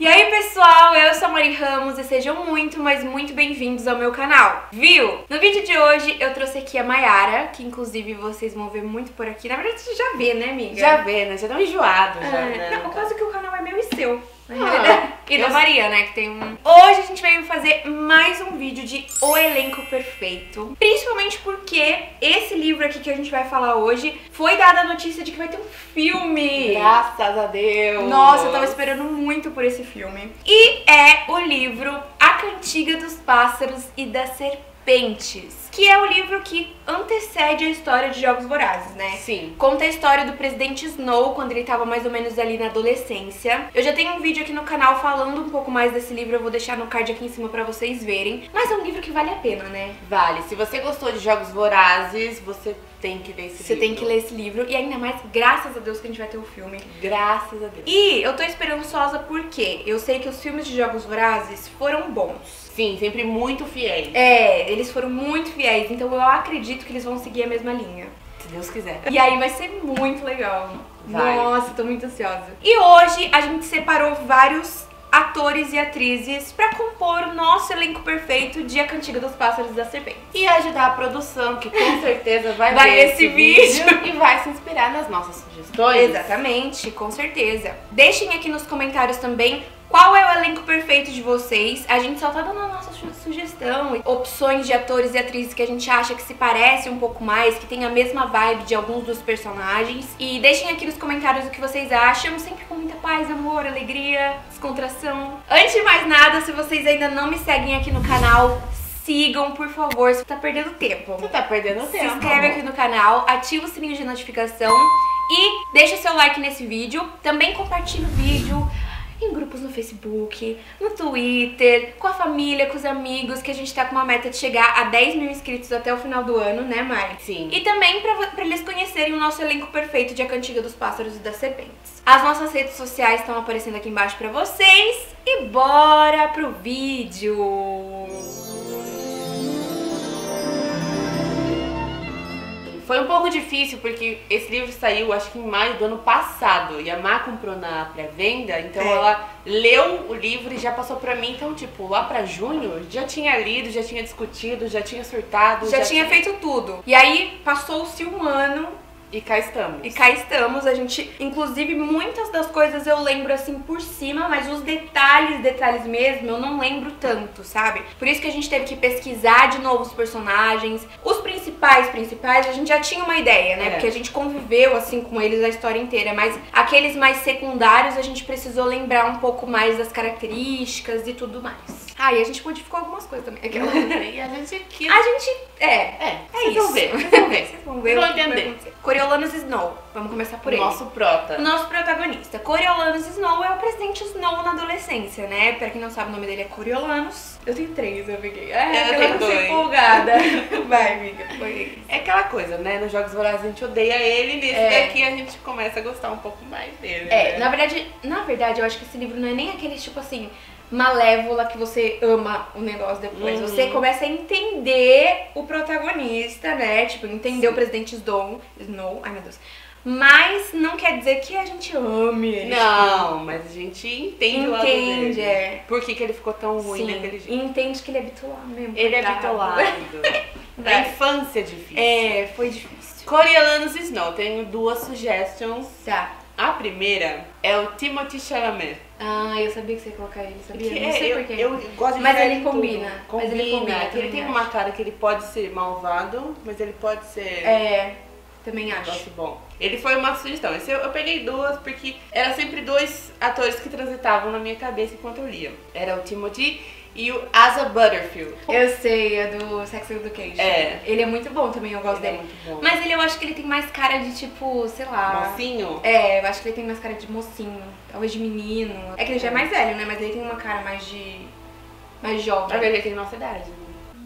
E aí pessoal, eu sou a Mari Ramos e sejam muito, mas muito bem-vindos ao meu canal, viu? No vídeo de hoje eu trouxe aqui a Mayara, que inclusive vocês vão ver muito por aqui. Na verdade você já vê, né amiga? Já vê, né? Já estão enjoados, já, É, né? não, quase que o canal é meu e seu. Ah, e da Maria, né? Que tem um. Hoje a gente veio fazer mais um vídeo de O Elenco Perfeito. Principalmente porque esse livro aqui que a gente vai falar hoje foi dada a notícia de que vai ter um filme. Graças a Deus. Nossa, eu tava esperando muito por esse filme. E é o livro A Cantiga dos Pássaros e das Serpentes, que é o livro que antecede a história de Jogos Vorazes, né? Sim. Conta a história do presidente Snow quando ele tava mais ou menos ali na adolescência. Eu já tenho um vídeo aqui no canal falando um pouco mais desse livro, eu vou deixar no card aqui em cima pra vocês verem. Mas é um livro que vale a pena, né? Vale. Se você gostou de Jogos Vorazes, você tem que ler esse Você livro. tem que ler esse livro e ainda mais, graças a Deus, que a gente vai ter o filme. Graças a Deus. E eu tô esperançosa porque eu sei que os filmes de Jogos Vorazes foram bons. Sim, sempre muito fiéis. É, eles foram muito fiéis, então eu acredito que eles vão seguir a mesma linha. Se Deus quiser. E aí vai ser muito legal. Vai. Nossa, tô muito ansiosa. E hoje a gente separou vários atores e atrizes pra compor o nosso elenco perfeito de A Cantiga dos Pássaros e da Serpente. E ajudar a produção, que com certeza vai, Vai ver esse vídeo. e vai se inspirar nas nossas sugestões. Exatamente, com certeza. Deixem aqui nos comentários também qual é o elenco perfeito de vocês. A gente só tá dando a nossa su- sugestão, opções de atores e atrizes que a gente acha que se parece um pouco mais, que tem a mesma vibe de alguns dos personagens. E deixem aqui nos comentários o que vocês acham, sempre com muita paz, amor, alegria, descontração. Antes de mais nada, se vocês ainda não me seguem aqui no canal, sigam, por favor, você tá perdendo tempo. Você tá perdendo Se tempo. inscreve aqui no canal, ativa o sininho de notificação e deixa seu like nesse vídeo. Também compartilha o vídeo em grupos no Facebook, no Twitter, com a família, com os amigos, que a gente tá com uma meta de chegar a 10 mil inscritos até o final do ano, né, Mari? Sim. E também pra, pra eles conhecerem o nosso elenco perfeito de A Cantiga dos Pássaros e das Serpentes. As nossas redes sociais estão aparecendo aqui embaixo pra vocês. E bora pro vídeo! Foi um pouco difícil porque esse livro saiu acho que em maio do ano passado e a Má comprou na pré-venda, então É. ela leu o livro e já passou pra mim, então tipo, lá pra junho já tinha lido, já tinha discutido, já tinha surtado, Já tinha feito tudo. E aí passou-se um ano e cá estamos. E cá estamos, a gente, inclusive, muitas das coisas eu lembro assim por cima, mas os detalhes, detalhes mesmo, eu não lembro tanto, sabe? Por isso que a gente teve que pesquisar de novo os personagens. Os principais, principais, a gente já tinha uma ideia, né? É. Porque a gente conviveu assim com eles a história inteira, mas aqueles mais secundários a gente precisou lembrar um pouco mais das características e tudo mais. Ah, e a gente modificou algumas coisas também. Aquela- e a gente quis. A gente, é, É, é vocês isso. vão ver, vocês vão ver. Vocês vão ver Vão vai entender. Coriolanus Snow. Vamos começar por o ele. nosso prota. O nosso protagonista, Coriolanus Snow, é o presidente Snow na adolescência, né? Pra quem não sabe, o nome dele é Coriolanus. Eu tenho três, eu peguei. É, Eu eu tenho dois. empolgada. Vai, amiga, foi. É aquela coisa, né? Nos Jogos Vorazes a gente odeia ele, nesse É. daqui a gente começa a gostar um pouco mais dele. É, né? na verdade, na verdade, eu acho que esse livro não é nem aquele tipo assim, malévola que você ama o negócio depois. Uhum. Você começa a entender o protagonista, né? Tipo, entender o presidente Snow, Snow, ai meu Deus. Mas não quer dizer que a gente ame ele. Não, mas a gente entende, o lado Entende, dele. é. Por que, que ele ficou tão ruim Sim, daquele jeito? entende que ele é bitolado mesmo. Ele é bitolado. A infância é difícil. É, foi difícil. Coriolanus Snow, tenho duas suggestions. Tá. A primeira é o Timothy Chalamet. Ah, eu sabia que você ia colocar ele, sabia? Que não é- sei eu, porquê. eu gosto de Mas ele em tudo. combina, mas ele combina, ele tem acho. uma cara que ele pode ser malvado, mas ele pode ser É, também acho. negócio bom. Ele foi uma sugestão. Esse eu, eu peguei duas porque eram sempre dois atores que transitavam na minha cabeça enquanto eu lia. Era o Timothy e o Asa Butterfield. Eu sei, é do Sex Education. É. Ele é muito bom também, eu gosto Ele é dele. muito bom. Mas ele eu acho que ele tem mais cara de tipo, sei lá. Mocinho? É, eu acho que ele tem mais cara de mocinho, talvez de menino. É que ele já é mais velho, né? Mas ele tem uma cara mais de. mais Pra jovem. ver, ele tem nossa idade. né?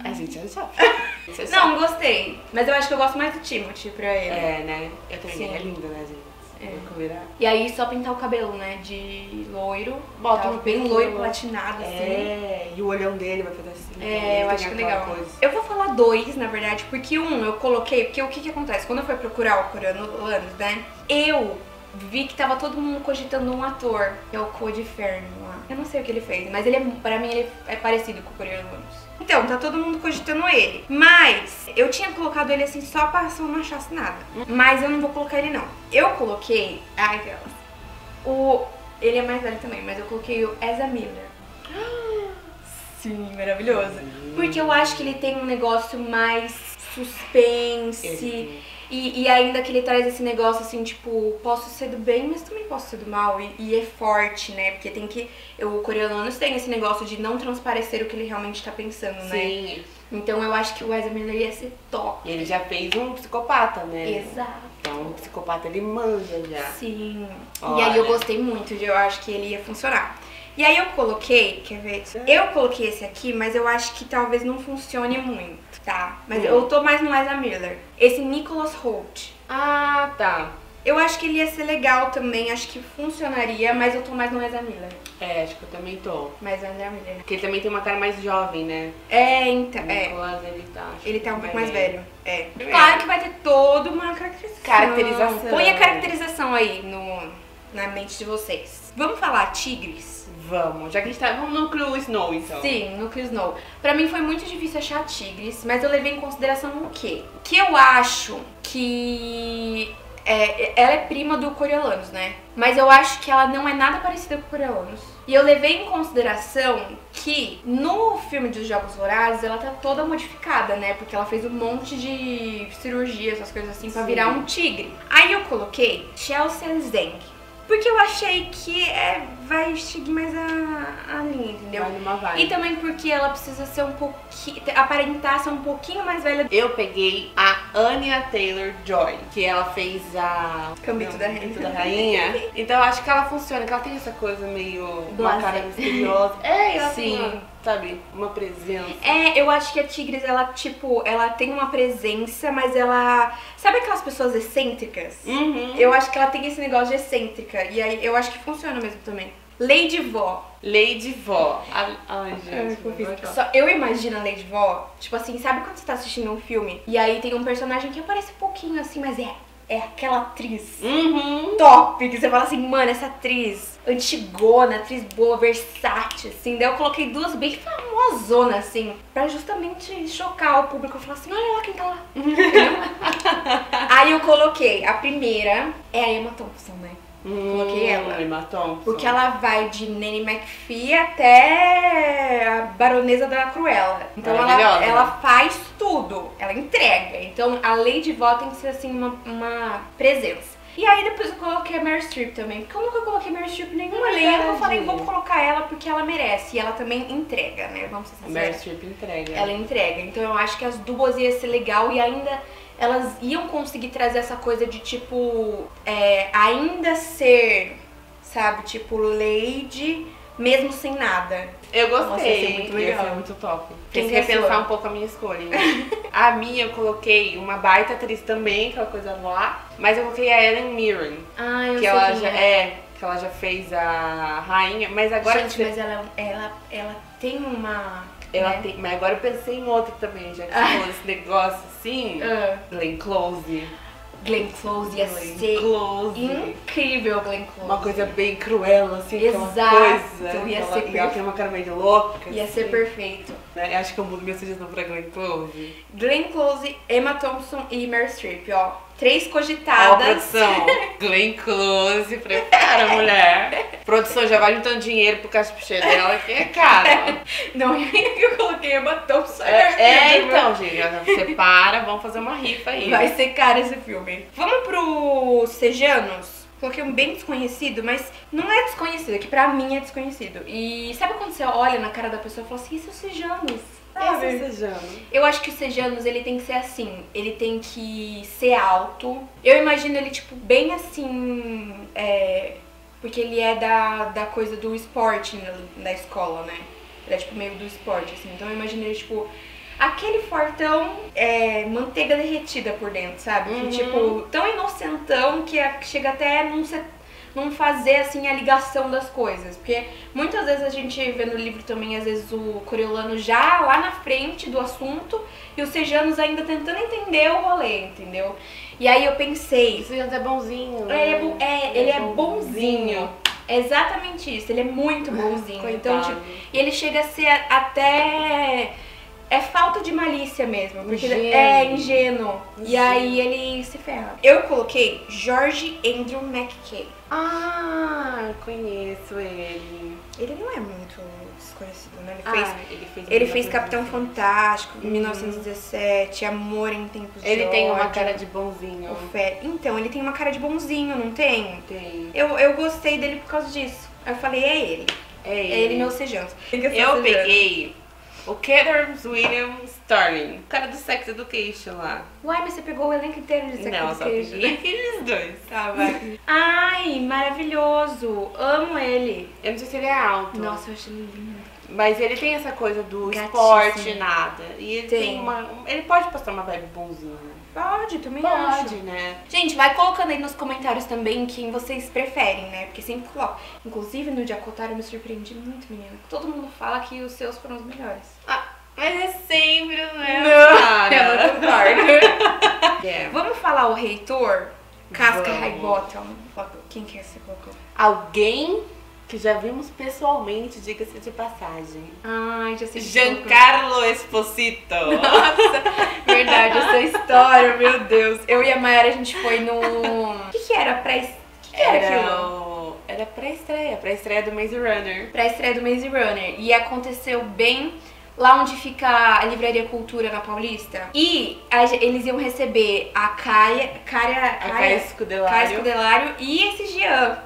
A gente já sabe. Você sabe. Não, gostei. Mas eu acho que eu gosto mais do Timothy pra ele. É, né? Eu também. Sim. É lindo, né, gente? É. E aí só pintar o cabelo, né? De loiro. Bota Tava um bem loiro, platinado, assim. É, e o olhão dele vai fazer assim. É, também, eu acho que aquela legal. coisa. Eu vou falar dois, na verdade, porque um eu coloquei, porque o que que acontece? Quando eu fui procurar o Coriolanus, né? Eu vi que tava todo mundo cogitando um ator, que é o Cody Fern lá. Eu não sei o que ele fez, mas ele é, pra mim ele é parecido com o Coriolanus. Então, tá todo mundo cogitando ele. Mas eu tinha colocado ele assim só pra se eu não achasse nada. Mas eu não vou colocar ele não. Eu coloquei. Ai, Deus. O. Ele é mais velho também, mas eu coloquei o Ezra Miller. Sim, maravilhoso. Porque eu acho que ele tem um negócio mais suspense. E, e ainda que ele traz esse negócio assim, tipo, posso ser do bem, mas também posso ser do mal. E, e é forte, né? Porque tem que. O Coriolanus tem esse negócio de não transparecer o que ele realmente tá pensando, né? Sim. Então eu acho que o Ezra Miller ia ser top. E ele já fez um psicopata, né? Exato. Então, o psicopata ele manja já. Sim. E Olha. aí eu gostei muito, de- eu acho que ele ia funcionar. E aí eu coloquei, quer ver? Eu coloquei esse aqui, mas eu acho que talvez não funcione muito, tá? Mas Hum. eu tô mais no Ezra Miller. Esse Nicholas Holt. Ah, tá. Eu acho que ele ia ser legal também, acho que funcionaria, mas eu tô mais no Ezra Miller. É, acho que eu também tô. Mais no Ezra Miller. Porque ele também tem uma cara mais jovem, né? É, então, O é. Nicolas, ele tá. Ele tá um pouco mais velho. É. É. Claro que vai ter toda uma caracterização. Caracterização. Põe a caracterização aí no, na mente de vocês. Vamos falar tigres? Vamos, já que a gente tá. Vamos no núcleo Snow, então. Sim, no Chris Snow. Pra mim foi muito difícil achar tigres, mas eu levei em consideração o quê? Que eu acho que é, ela é prima do Coriolanus, né? Mas eu acho que ela não é nada parecida com o Coriolanus. E eu levei em consideração que no filme dos Jogos Vorazes ela tá toda modificada, né? Porque ela fez um monte de cirurgia, essas coisas assim, pra Sim. virar um tigre. Aí eu coloquei Chelsea Zeng. Porque eu achei que é, vai seguir mais a, a linha, entendeu? Vai numa vibe. E também porque ela precisa ser um pouquinho. aparentar ser um pouquinho mais velha. Eu peguei a Anya Taylor-Joy, que ela fez a... Gambito Não, da Rainha. da Rainha. Então eu acho que ela funciona, que ela tem essa coisa meio... Uma Blasé. cara misteriosa. É, ela tem, Sim. uma, sabe, uma presença. É, eu acho que a Tigres, ela, tipo, ela tem uma presença, mas ela. Sabe aquelas pessoas excêntricas? Uhum. Eu acho que ela tem esse negócio de excêntrica. E aí eu acho que funciona mesmo também. Lady Vó. Lady Vó. Ai, gente. Só eu imagino a Lady Vó, tipo assim, sabe quando você tá assistindo um filme e aí tem um personagem que aparece um pouquinho assim, mas é, é aquela atriz Uhum. top, que você fala assim, mano, essa atriz antigona, atriz boa, versátil, assim. Daí eu coloquei duas bem famosonas, assim, pra justamente chocar o público. Falar assim, olha lá quem tá lá. Entendeu? Aí eu coloquei, a primeira é a Emma Thompson, né? Coloquei ela. Emma Thompson. Porque ela vai de Nanny McPhee até a Baronesa da Cruella. Então ela, ela faz tudo, ela entrega. Então a Lady Vó tem que ser assim uma, uma presença. E aí depois eu coloquei a Meryl Streep também, porque eu nunca coloquei Meryl Streep em nenhum elenco. Eu falei, vou colocar ela porque ela merece. E ela também entrega, né? Vamos ser Meryl sinceros. Streep entrega. Ela entrega. Então eu acho que as duas ia ser legal e ainda elas iam conseguir trazer essa coisa de tipo é, ainda ser, sabe, tipo Lady mesmo sem nada. Eu Nossa, ia gostei. ser muito Ia legal. ser muito top. Quem que é repensar um pouco a minha escolha. hein? a minha eu coloquei uma baita atriz também, aquela coisa lá. Mas eu coloquei a Ellen Mirren. Ah, eu que sei ela quem já é. que ela já fez a rainha. Mas agora Gente, que mas ela, ela, ela tem uma. Ela né? tem. Mas agora eu pensei em outra também, já que você falou desse negócio assim. Ah, Glenn Close. Glenn Close ia Glenn ser Close. incrível, Glenn Close. Uma coisa bem cruel, assim, Exato, aquela coisa. ia ela, ser ela tem uma cara meio louca. Ia ser assim. perfeito. Né? Eu Acho que eu mudo minha sugestão pra Glenn Close. Glenn Close, Emma Thompson e Meryl Streep, ó. Três Ó, cogitadas. produção. Glenn Close, prepara, mulher. Produção, já vai juntando dinheiro pro cachê dela, que é caro. Não, é que eu coloquei Emma Thompson. É, é, Meu então, gente, já separa, vamos fazer uma rifa aí. Vai ser caro esse filme. Vamos pro Sejanos? Coloquei um bem desconhecido, mas não é desconhecido, é que pra mim é desconhecido. E sabe quando você olha na cara da pessoa e fala assim, esse é o Sejanos? Sabe? Esse. Eu acho que o Sejanos, ele tem que ser assim, ele tem que ser alto. Eu imagino ele, tipo, bem assim, é, porque ele é da, da coisa do esporte na, na escola, né? Ele é, tipo, meio do esporte, assim. Então eu imagino ele, tipo, aquele fortão, é, manteiga derretida por dentro, sabe? Uhum. Que, tipo, tão inocentão que é- que chega até não ser não fazer assim a ligação das coisas. Porque muitas vezes a gente vê no livro também, às vezes, o Coriolano já lá na frente do assunto e os Sejanos ainda tentando entender o rolê, entendeu? E aí eu pensei. Isso já é bonzinho. É, é, bo- é, ele é bonzinho. É exatamente isso, ele é muito bonzinho. então, tipo, e ele chega a ser até. É falta de malícia mesmo. Porque ele Ingênuo. é ingênuo. E aí ele se ferra. Eu coloquei George Andrew McKay. Ah, conheço ele. Ele não é muito desconhecido, né? Ele Ah, fez. ele fez, Ele fez Capitão 1917. Fantástico, 1917, Amor em Tempos de Ele tem uma cara de bonzinho. O Fé- Então, ele tem uma cara de bonzinho, não tem? Tem. Eu, eu gostei dele por causa disso. Aí eu falei, é ele. É É ele. ele, meu sejante. Eu peguei o Keith William Sterling, o cara do Sex Education lá. Uai, mas você pegou o elenco inteiro de Sex Não, só Education. peguei aqueles dois. Tá, vai. Ai, maravilhoso. Amo ele. Eu não sei se ele é alto. Nossa, eu achei ele lindo. Mas ele tem essa coisa do Gatíssimo. esporte, nada. E ele tem, Tem. uma. um- Ele pode passar uma vibe bonzinha. Pode, também Pode, acho. né? Gente, vai colocando aí nos comentários também quem vocês preferem, né? Porque sempre coloco. Inclusive, no Diacotário eu me surpreendi muito, menina. Todo mundo fala que os seus foram os melhores. Ah, mas é sempre, né? Não, cara? eu não concordo. É. Vamos falar o reitor? Casca Vamos. High Bottom. Quem que é você colocou? Alguém que já vimos pessoalmente, diga-se de passagem. Ai, já sei. Giancarlo Esposito. Verdade, essa história, meu Deus. Eu e a Mayara, a gente foi no. O que, que era? Pré. O que, que era, Era, aquilo? era pré-estreia, pré-estreia do Maze Runner. Pra estreia do Maze Runner. E aconteceu bem lá onde fica a Livraria Cultura na Paulista. E a eles iam receber a Caia. Caia. A Caia Scudelário. Caia Scudelário e esse Jean.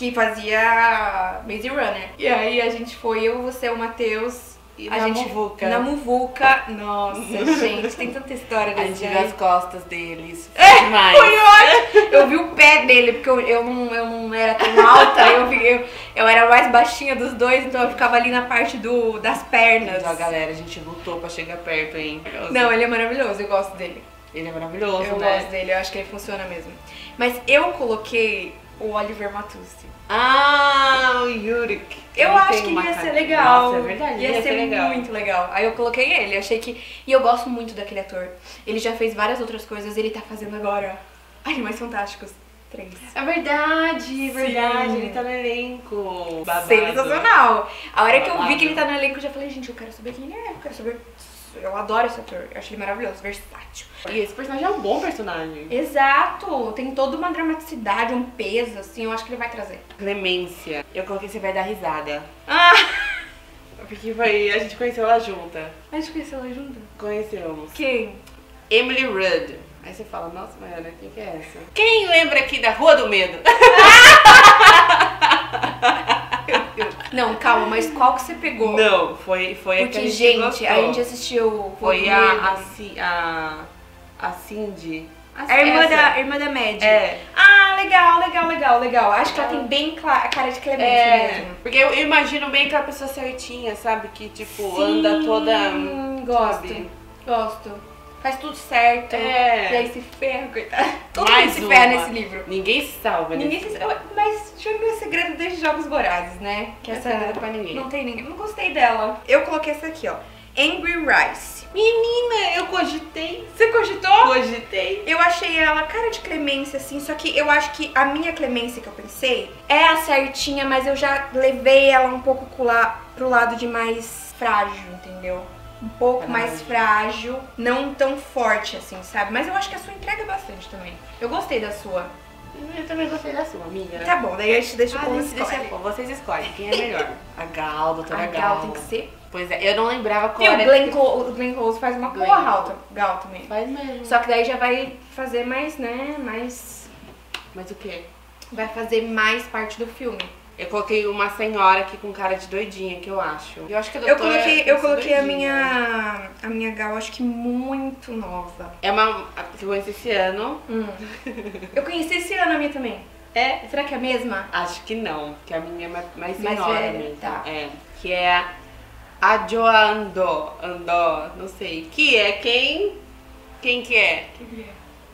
Que fazia Maze Runner. E aí a gente foi, eu, você, o Matheus. E a na gente, muvuca. Na Muvuca. Nossa, gente, tem tanta história A desse gente viu as costas deles. Foi demais. Foi ótimo! Eu vi o pé dele, porque eu, eu, não, eu não era tão alta, eu, eu, eu era a mais baixinha dos dois, então eu ficava ali na parte do, das pernas. Ó, galera, a gente lutou pra chegar perto, hein? Não, ele é maravilhoso, eu gosto dele. Ele é maravilhoso, Eu né? gosto dele, eu acho que ele funciona mesmo. Mas eu coloquei o Oliver Matucci. Ah, o Yurik. Eu Ele acho que ia ser legal. Nossa, é verdade. Ia ele ser legal. muito legal. Aí eu coloquei ele, achei que. E eu gosto muito daquele ator. Ele já fez várias outras coisas, ele tá fazendo agora. Animais Fantásticos. Três. É verdade, é verdade. Sim. Ele tá no elenco. Babado. Sensacional. A hora que eu vi Babado. que ele tá no elenco, eu já falei, gente, eu quero saber quem ele é, eu quero saber. Eu adoro esse ator, eu acho ele maravilhoso, versátil. E esse personagem é um bom personagem. Exato, tem toda uma dramaticidade, um peso, assim, eu acho que ele vai trazer. Clemência. Eu coloquei você vai dar risada. Ah! Porque foi, a gente conheceu ela junta. A gente conheceu ela junto? Conhecemos. Quem? Emily Rudd. Aí você fala, nossa, Mariana, quem que é essa? Quem lembra aqui da Rua do Medo? Não, calma, mas qual que você pegou? Não, foi, foi a que a Porque, gente gente, gostou. a gente assistiu. Foi a, a, a, a Cindy. A irmã essa. da, irmã da Mad. É. Ah, legal, legal, legal, legal. Acho que ela tem bem cla- a cara de Clemente É, mesmo. porque eu imagino bem aquela pessoa certinha, sabe? Que, tipo, anda toda... Sim, gosto. sabe? Gosto. Faz tudo certo. É. E aí se ferra, coitado. Todo Mais mundo se uma. ferra nesse livro. Ninguém se salva Ninguém se... Mas jogo é segredo desde Jogos Vorazes, né? Que Não essa tem nada pra ninguém. Não tem ninguém. Não gostei dela. Eu coloquei essa aqui, ó. Angry Rice. Menina, eu cogitei. Você cogitou? Cogitei. Eu achei ela cara de clemência, assim, só que eu acho que a minha clemência que eu pensei é a certinha, mas eu já levei ela um pouco pro lado de mais frágil, entendeu? Um pouco mais frágil, não tão forte assim, sabe? Mas eu acho que a sua entrega bastante também. Eu gostei da sua. Eu também gostei da sua, amiga. Tá bom, daí a gente deixa o Ah, povo deixa, deixa, vocês escolhem quem é melhor. A Gal, doutora A Gal. Gal tem que ser. Pois é, eu não lembrava qual E o era. Glenn, Close, o Glenn Close faz uma Glenn. porra alta, Gal também. Faz mesmo. Só que daí já vai fazer mais, né, mais... Mas o quê? Vai fazer mais parte do filme. Eu coloquei uma senhora aqui com cara de doidinha, que eu acho. Eu acho que a Eu doutora... coloquei, eu deve ser coloquei a minha a minha gal, acho que muito nova. É uma... que eu conheci esse ano. Hum. Eu conheci esse ano a minha também. É? Será que é a mesma? Acho que não, que a minha é mais, mais Mais senhora velha, mesmo. tá. É. Que é a Joandó, Andó, não sei. Que é quem? Quem que é?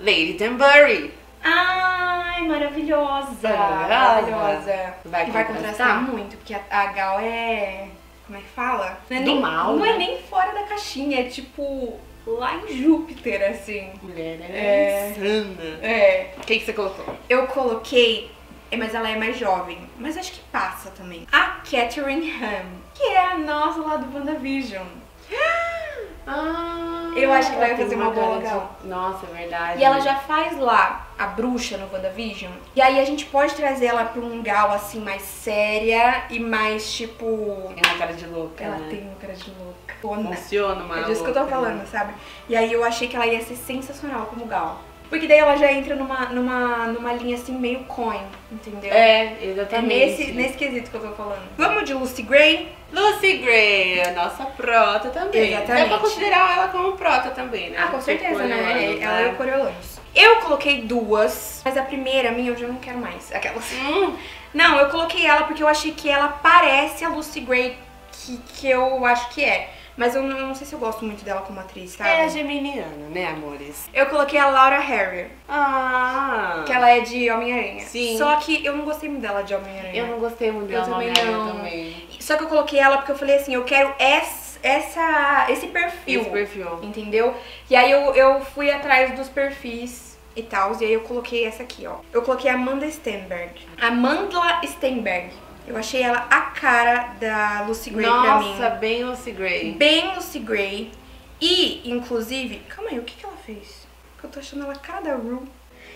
Lady Danbury. Ai, maravilhosa. Maravilhosa. Maravilhosa. Vai vai contrastar? muito, porque a, a Gal é. Como é que fala? Não é, Do nem, mal, não né? é nem fora da caixinha, é tipo lá em Júpiter, assim. Mulher, ela É. é insana. É. O que, que você colocou? Eu coloquei, é, mas ela é mais jovem, mas acho que passa também. A Catherine Ham, que é a nossa lá do WandaVision. Ah, Eu acho que vai ela tem fazer uma boa cara de-. Nossa, é verdade. E ela já faz lá a bruxa no WandaVision. E aí a gente pode trazer ela pra um gal assim mais séria e mais tipo. Tem uma cara de louca, Ela né? tem uma cara de louca. Funciona uma É disso que eu tô louca, né? falando, sabe? E aí eu achei que ela ia ser sensacional como gal. Porque daí ela já entra numa, numa, numa linha assim meio coin, entendeu? É, É exatamente. nesse, nesse quesito que eu tô falando. Vamos de Lucy Gray? Lucy Gray, a nossa prota também. Exatamente. Dá pra considerar ela como prota também, né? Ah, com certeza, Tipo, né? Ela é o Coriolanus. Eu coloquei duas, mas a primeira minha eu já não quero mais. Aquelas. Hum, Não, eu coloquei ela porque eu achei que ela parece a Lucy Gray que, que eu acho que é. Mas eu não, não sei se eu gosto muito dela como atriz, sabe? é geminiana, né, amores? Eu coloquei a Laura Harrier, Ah, que ela é de Homem-Aranha. Sim. Só que eu não gostei muito dela de Homem-Aranha. eu não gostei muito dela também Homem-Aranha também. Só que eu coloquei ela porque eu falei assim, eu quero essa, essa esse perfil. Esse perfil. Entendeu? E aí eu, eu fui atrás dos perfis e tal, e aí eu coloquei essa aqui, ó. Eu coloquei a Amanda Stenberg. Amanda Stenberg. Eu achei ela a cara da Lucy Gray pra mim. Nossa, bem Lucy Gray. Bem Lucy Gray. E, inclusive, calma aí, o que, que ela fez? Porque eu tô achando ela a cara da Rue.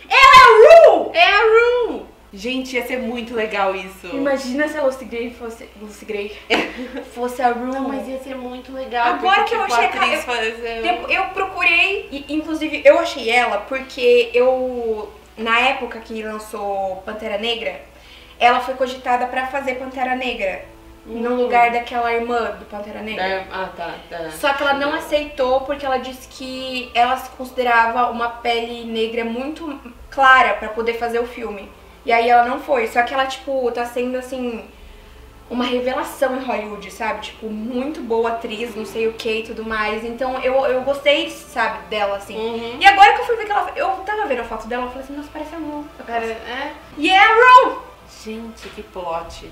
Ela é a Rue! É a Rue! Gente, ia ser muito legal isso. Imagina se a Lucy Gray fosse. Lucy Gray. fosse a Rue. Não, mas ia ser muito legal. Agora que eu tipo, achei a atriz eu- Eu, eu procurei, e, inclusive eu achei ela porque eu, na época que lançou Pantera Negra, ela foi cogitada pra fazer Pantera Negra, no lugar daquela irmã do Pantera Negra. É, Ah, tá, tá. Só que ela não aceitou porque ela disse que ela se considerava uma pele negra muito clara pra poder fazer o filme. E aí ela não foi. Só que ela, tipo, tá sendo assim. Uma revelação em Hollywood, sabe? Tipo, muito boa atriz, não sei o que e tudo mais. Então eu, eu gostei, sabe, dela, assim. Uhum. E agora que eu fui ver que ela. Eu tava vendo a foto dela, eu falei assim, nossa, parece a Ru. Cara, é. E é a Ru! Gente, que plot.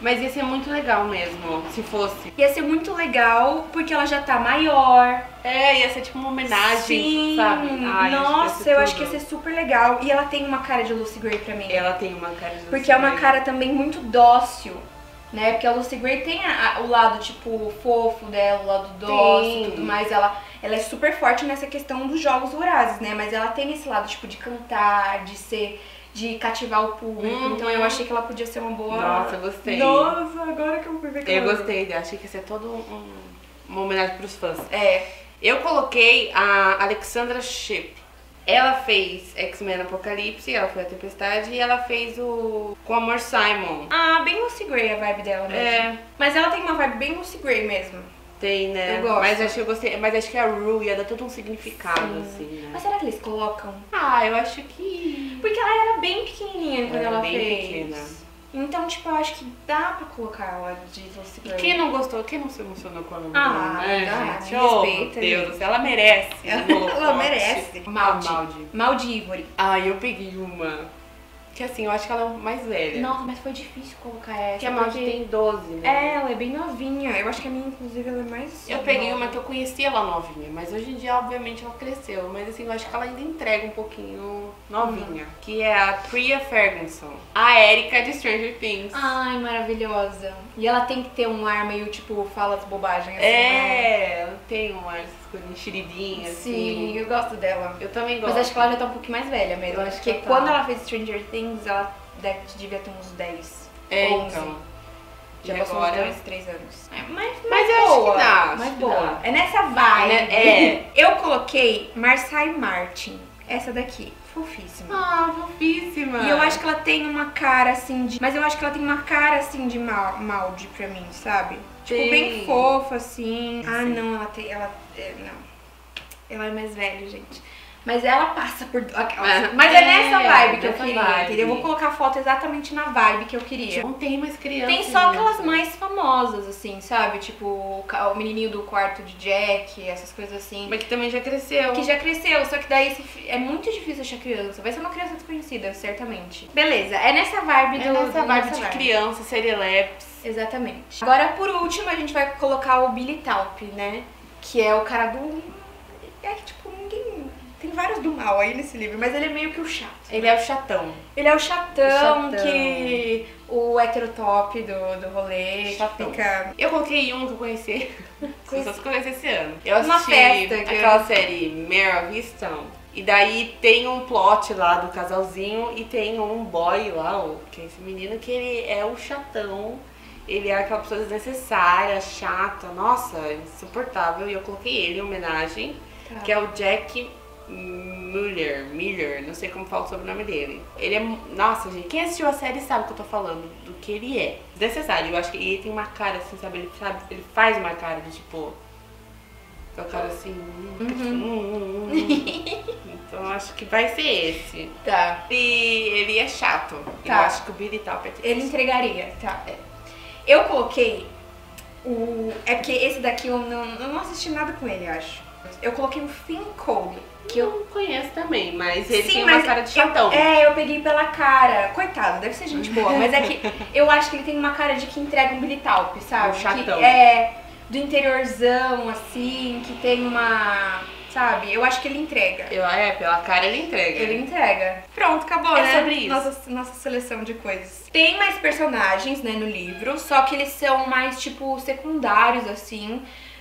Mas ia ser muito legal mesmo, se fosse. Ia ser muito legal, porque ela já tá maior. É, ia ser tipo uma homenagem, Sim, sabe? Ai, nossa, eu acho que ia tudo. ser super legal. E ela tem uma cara de Lucy Gray pra mim. Ela tem uma cara de Lucy Porque é uma Gray. cara também muito dócil, né? Porque a Lucy Gray tem a- a- o lado, tipo, fofo dela, o lado dócil e tudo mais. Ela, ela é super forte nessa questão dos jogos vorazes, né? Mas ela tem esse lado, tipo, de cantar, de ser... De cativar o público. Uhum. Então eu achei que ela podia ser uma boa... Nossa, eu gostei. Nossa, agora que eu fui ver que Eu ela- gostei, achei que ia ser todo um, uma homenagem pros fãs. É. Eu coloquei a Alexandra Shipp. Ela fez X-Men Apocalipse, ela foi a Tempestade e ela fez o Com Amor Simon. Ah, bem Lucy Gray a vibe dela mesmo. É. Mas ela tem uma vibe bem Lucy Gray mesmo. Né? Eu gosto. Mas acho que eu gostei, mas acho que a Rue ia dar todo um significado, assim, né? Mas será que eles colocam? Ah, eu acho que. Porque ela era bem pequenininha quando Ela ela, bem fez. pequena. Então, tipo, eu acho que dá pra colocar ela de E Gray. quem não gostou, quem não se emocionou com a Luna? Ah, né, gente? me Oh, meu respeita, Deus do céu, ela merece. ela merece. Maldi. Maldi. Ivory. Ah, eu peguei uma. Que assim, eu acho que ela é mais velha. Nossa, mas foi difícil colocar essa. que a Maldi porque- tem 12, né? É, ela é bem novinha. Eu acho que a minha, inclusive, ela é mais. Eu peguei nova. uma que eu conhecia ela novinha, mas hoje em dia, obviamente, ela cresceu. Mas assim, eu acho que ela ainda entrega um pouquinho novinha. Que é a Priya Ferguson. A Erika de Stranger Things. Ai, maravilhosa. E ela tem que ter um ar meio, tipo, fala as bobagens. assim, né? é, ela tem umas coisas enxeridinhas, Sim, assim. eu gosto dela. Eu também gosto. Mas acho que ela já tá um pouquinho mais velha mesmo. Eu acho porque que ela tá. quando ela fez Stranger Things, ela deve, devia ter uns 10. É, 11. então. Já E passou agora? uns 2, 3 anos. É, mas, Mas eu acho que dá, acho que boa. dá. É nessa vibe. É. Eu coloquei Marcy Martin. Essa daqui. Fofíssima. Ah, fofíssima. E eu acho que ela tem uma cara assim de. Mas eu acho que ela tem uma cara assim de mal, malde pra mim, sabe? Tipo, bem fofa, assim. Ah, não, ela tem. Ela. é, não. Ela é mais velha, gente. Mas ela passa por. aquelas- É. Mas é nessa É, vibe que eu nessa queria, vibe. entendeu? Eu vou colocar a foto exatamente na vibe que eu queria. Não tem mais criança. Tem só aquelas mais famosas, assim, sabe? Tipo, o menininho do quarto de Jack, essas coisas assim. Mas que também já cresceu. Que já cresceu, só que daí é muito difícil achar criança. Vai ser uma criança desconhecida, certamente. Beleza, é nessa vibe É do. nessa do- vibe nessa de criança, serieleps. Exatamente. Agora, por último, a gente vai colocar o Billy Talp, né? Que é o cara do. É que, tipo. Tem vários do mal aí nesse livro, mas ele é meio que o chato. Ele é o chatão. Ele é o chatão, O chatão. que. O heterotop do, do rolê. Chatão. Fica. Eu coloquei um que eu conheci. Conheci. Essas coisas esse ano. Eu Uma assisti festa que- aquela série Mare of Easttown. E daí tem um plot lá do casalzinho e tem um boy lá, o- que é esse menino, que ele é o chatão. Ele é aquela pessoa desnecessária, chata, nossa, insuportável. E eu coloquei ele em homenagem, Tá. que é o Jack Miller, Miller, não sei como fala o sobrenome dele. Ele é. Nossa, gente, quem assistiu a série sabe o que eu tô falando, do que ele é. Desnecessário, eu acho que ele tem uma cara assim, sabe? Ele, sabe, ele faz uma cara de tipo. Aquela cara assim. hum, hum, hum, hum. então eu acho que vai ser esse. Tá. E ele é chato. Eu Tá. acho que o Billy Talp é Ele entregaria, tá. é. Eu coloquei o. É porque esse daqui eu não, eu não assisti nada com ele, eu acho. Eu coloquei o Finn Cole. Que eu não conheço também, mas ele Sim, tem mas uma cara de chatão. Eu, é, eu peguei pela cara. Coitado, deve ser gente boa, mas é que eu acho que ele tem uma cara de que entrega um Billy Talp, sabe? Um chatão. Que é do interiorzão, assim, que tem uma. Sabe? Eu acho que ele entrega. Eu, é, pela cara ele entrega. Ele entrega. Pronto, acabou, É né? sobre isso. Nossa, nossa seleção de coisas. Tem mais personagens, né, no livro, só que eles são mais, tipo, secundários, assim.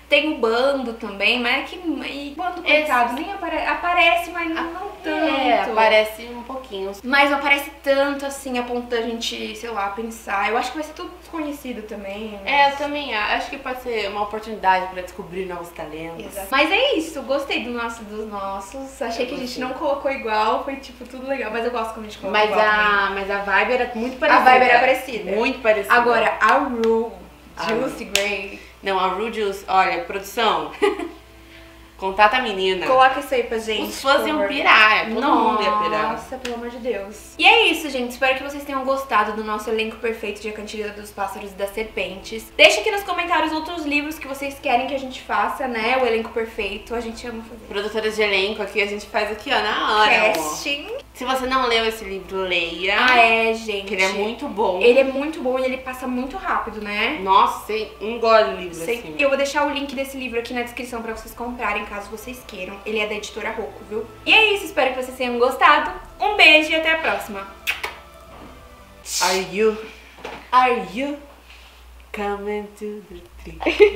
Tem o bando também, mas é que. E bando, coitado, nem apare- aparece, mas não, não tanto. É, aparece um pouquinho. Mas não aparece tanto assim, a ponto da gente, sei lá, pensar. Eu acho que vai ser tudo desconhecido também. É, eu mas- também a- acho que pode ser uma oportunidade pra descobrir novos talentos. Exato. Mas é isso, gostei do nosso, dos nossos. Achei Eu que a gente gostei. não colocou igual, foi tipo tudo legal. Mas eu gosto quando a gente coloca Mas igual também. a, mas a vibe era muito parecida. vibe era parecida. Muito parecida. Agora, a Rue, A Juicy Gray, Não, a Rudius, olha, produção. Contata a menina. coloca isso aí pra gente. Os fãs iam pirar, todo mundo ia pirar. Nossa, pelo amor de Deus. E é isso, gente. Espero que vocês tenham gostado do nosso elenco perfeito de A Cantiga dos Pássaros e das Serpentes. Deixa aqui nos comentários outros livros que vocês querem que a gente faça, né? O elenco perfeito. A gente ama fazer. Produtoras de elenco aqui, a gente faz aqui, ó, na hora. amor. Se você não leu esse livro, leia. Ah, é, gente. Que ele é muito bom. Ele é muito bom e ele passa muito rápido, né? Nossa, engole o livro Sei- assim. Eu vou deixar o link desse livro aqui na descrição pra vocês comprarem, caso vocês queiram. Ele é da editora Rocco, viu? E é isso, espero que vocês tenham gostado. Um beijo e até a próxima. Are you, are you coming to the tree?